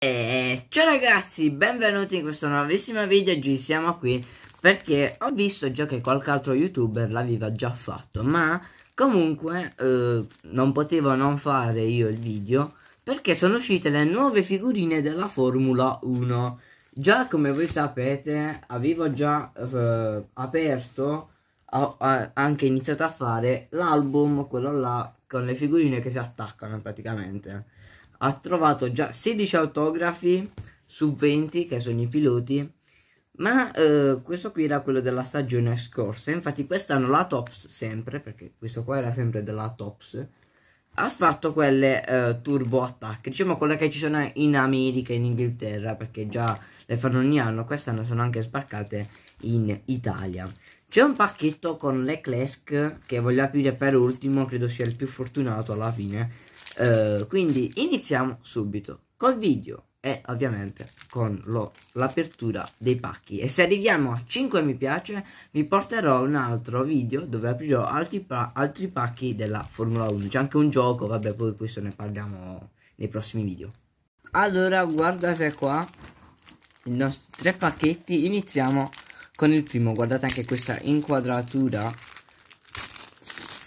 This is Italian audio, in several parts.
E ciao ragazzi, benvenuti in questo nuovissimo video, oggi siamo qui perché ho visto già che qualche altro youtuber l'aveva già fatto, ma comunque eh, non potevo non fare io il video perché sono uscite le nuove figurine della Formula 1. Già come voi sapete avevo già eh, aperto, ho, ho anche iniziato a fare l'album, quello là, con le figurine che si attaccano praticamente ha trovato già 16 autografi su 20 che sono i piloti ma eh, questo qui era quello della stagione scorsa. Infatti quest'anno la Tops sempre perché questo qua era sempre della Tops ha fatto quelle eh, turbo attack diciamo quelle che ci sono in America in Inghilterra perché già le fanno ogni anno quest'anno sono anche sbarcate in Italia. C'è un pacchetto con Leclerc che voglio aprire per ultimo credo sia il più fortunato alla fine Uh, quindi iniziamo subito col video e ovviamente con l'apertura dei pacchi. E se arriviamo a 5 mi piace vi porterò un altro video dove aprirò altri, pa altri pacchi della Formula 1 c'è anche un gioco vabbè poi questo ne parliamo nei prossimi video. Allora guardate qua i nostri tre pacchetti. Iniziamo con il primo. Guardate anche questa inquadratura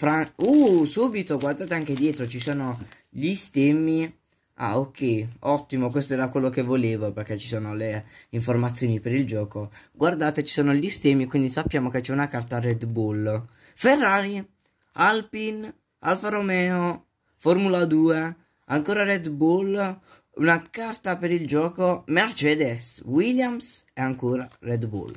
Fran uh subito guardate anche dietro ci sono gli stemmi Ah ok, ottimo, questo era quello che volevo perché ci sono le informazioni per il gioco. Guardate, ci sono gli stemmi, quindi sappiamo che c'è una carta Red Bull. Ferrari, Alpine, Alfa Romeo, Formula 2, ancora Red Bull, una carta per il gioco, Mercedes, Williams e ancora Red Bull.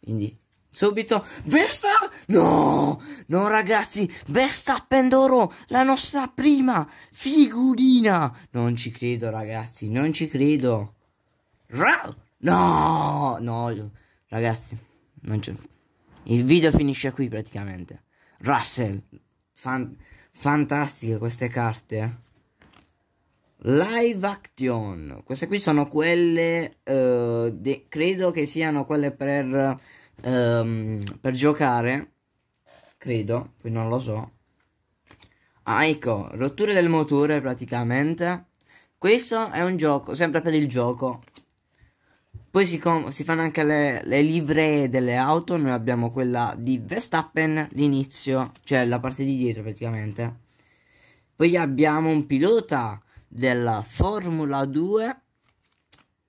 Quindi Subito, Vesta? No, no ragazzi, Vesta d'oro, la nostra prima figurina. Non ci credo ragazzi, non ci credo. No, no, ragazzi, non. Il video finisce qui praticamente. Russell, fan fantastiche queste carte. Live action, queste qui sono quelle, uh, credo che siano quelle per um, per giocare, credo, poi non lo so. Ah, ecco, rotture del motore praticamente. Questo è un gioco, sempre per il gioco. Poi si, si fanno anche le, le, livree delle auto. Noi abbiamo quella di Verstappen, l'inizio, cioè la parte di dietro praticamente. Poi abbiamo un pilota della Formula 2.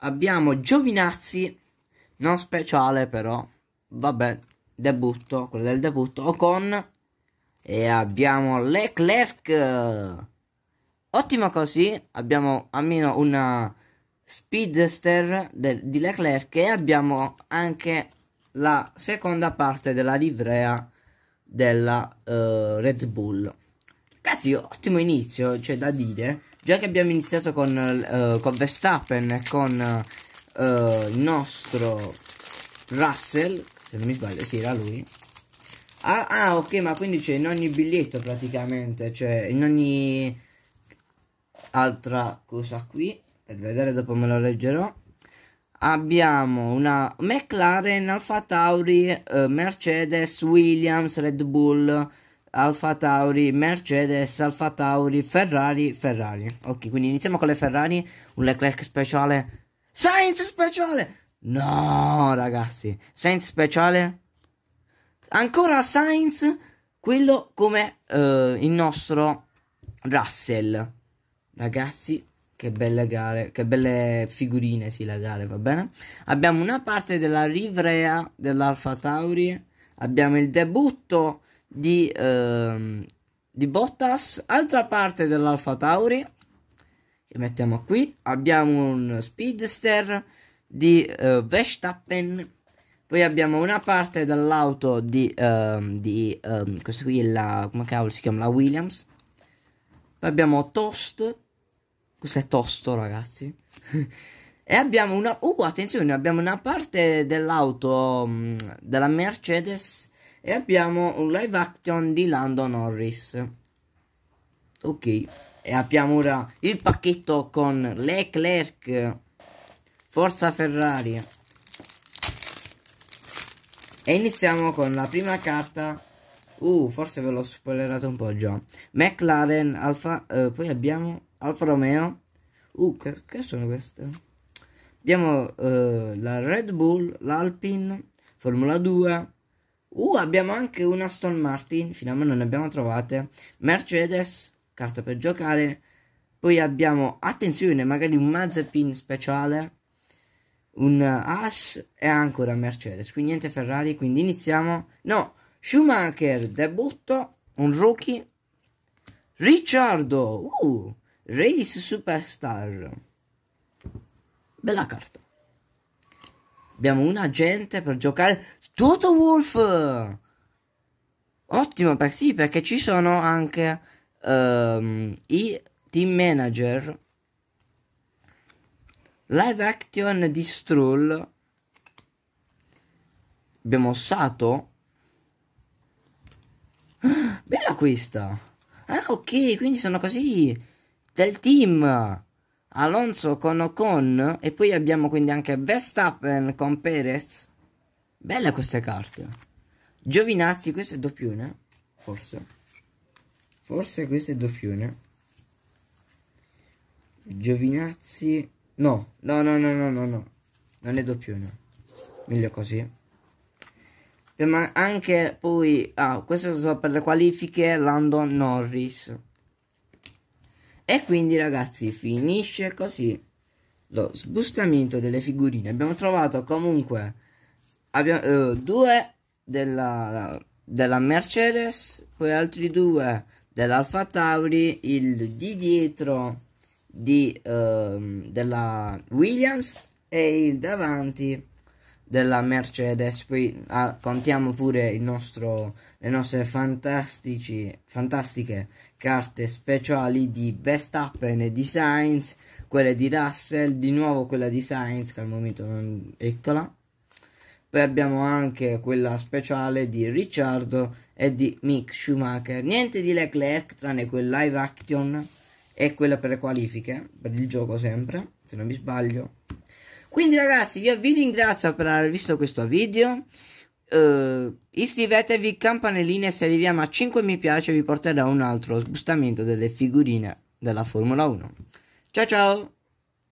Abbiamo Giovinazzi, non speciale però vabbè, debutto, quello del debutto, Ocon e abbiamo Leclerc. Ottimo così, abbiamo almeno una speedster del, di Leclerc e abbiamo anche la seconda parte della livrea della uh, Red Bull. Ragazzi, ottimo inizio, c'è da dire. Già che abbiamo iniziato con, uh, con Verstappen e con uh, il nostro Russell, se non mi sbaglio, sì, era lui. Ah, ah, ok, ma quindi c'è in ogni biglietto praticamente, cioè in ogni altra cosa qui, per vedere dopo me lo leggerò. Abbiamo una McLaren, Alfa Tauri, eh, Mercedes, Williams, Red Bull, Alfa Tauri, Mercedes, Alfa Tauri, Ferrari, Ferrari. Ok, quindi iniziamo con le Ferrari, un Leclerc speciale. Sainz speciale! No, ragazzi. Sainz speciale. Ancora Sainz. Quello come uh, il nostro Russell. Ragazzi, che belle gare. Che belle figurine, sì, la gare, va bene? Abbiamo una parte della livrea dell'Alfa Tauri. Abbiamo il debutto di, uh, di Bottas. Altra parte dell'Alfa Tauri. Che mettiamo qui. Abbiamo un Speedster di uh, Verstappen. Poi abbiamo una parte dell'auto di, uh, di um, questa qui è la, come cavolo si chiama, la Williams. Poi abbiamo Toast, questo è tosto ragazzi. e abbiamo una, uh attenzione, abbiamo una parte dell'auto um, della Mercedes e abbiamo un live action di Lando Norris. Ok, e abbiamo ora il pacchetto con Leclerc Forza Ferrari. E iniziamo con la prima carta. Uh, forse ve l'ho spoilerato un po' già. McLaren, Alfa, uh, poi abbiamo Alfa Romeo. Uh, che, che sono queste? Abbiamo uh, la Red Bull, l'Alpine, Formula 2. Uh, abbiamo anche una Aston Martin, finalmente non ne abbiamo trovate. Mercedes, carta per giocare. Poi abbiamo, attenzione, magari un Mazepin speciale. Un As e ancora Mercedes. Quindi niente Ferrari, quindi iniziamo. No, Schumacher, debutto, un rookie. Ricciardo, uh, Race Superstar. Bella carta. Abbiamo un agente per giocare. Toto Wolf! Ottimo, perché sì, perché ci sono anche um, i team manager. Live action di Stroll. Abbiamo Sato. Bella questa. Ah, ok, quindi sono così del team. Alonso con Ocon e poi abbiamo quindi anche Verstappen con Perez. Belle queste carte. Giovinazzi, questo è doppione? Forse. Forse questo è doppione. Giovinazzi. No, no, no, no, no, no, no. Non è doppione. Meglio così. Ma anche poi... Ah, questo sono per le qualifiche Landon Norris. E quindi ragazzi finisce così lo sbustamento delle figurine. Abbiamo trovato comunque abbiamo, uh, due della, della Mercedes, poi altri due dell'Alfa Tauri, il di dietro di, uh, della Williams e il davanti della Mercedes. Poi ah, contiamo pure nostro, le nostre fantastiche carte speciali di Verstappen e di Sainz, quelle di Russell, di nuovo quella di Sainz che al momento non eccola. Poi abbiamo anche quella speciale di Ricciardo e di Mick Schumacher. Niente di Leclerc tranne quel live action e quella per le qualifiche, per il gioco sempre, se non mi sbaglio. Quindi ragazzi io vi ringrazio per aver visto questo video. Uh, iscrivetevi, campanelline, se arriviamo a 5 mi piace vi porterò un altro sbustamento delle figurine della Formula 1. Ciao ciao!